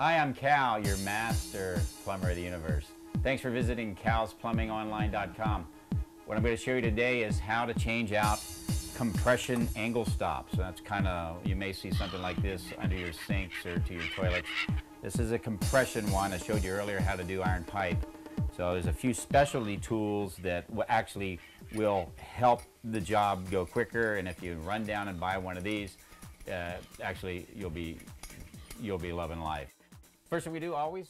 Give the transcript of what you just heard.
Hi, I'm Cal, your master plumber of the universe. Thanks for visiting calsplumbingonline.com. What I'm going to show you today is how to change out compression angle stops. So that's kind of, you may see something like this under your sinks or to your toilets. This is a compression one. I showed you earlier how to do iron pipe. So there's a few specialty tools that actually will help the job go quicker. And if you run down and buy one of these, uh, actually you'll be you'll be loving life. First thing we do always